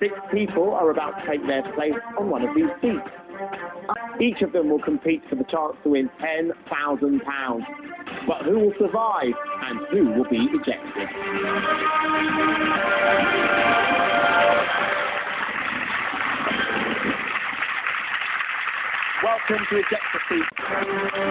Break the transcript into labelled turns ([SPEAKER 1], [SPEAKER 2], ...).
[SPEAKER 1] Six people are about to take their place on one of these seats. Each of them will compete for the chance to win £10,000. But who will survive and who will be ejected? Welcome to Ejector Seat.